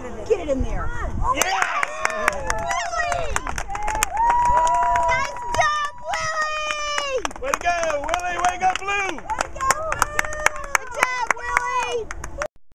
Get it in, Get it in there. Yeah! yeah. Willie! Nice job, Willie! Way to go, Willie!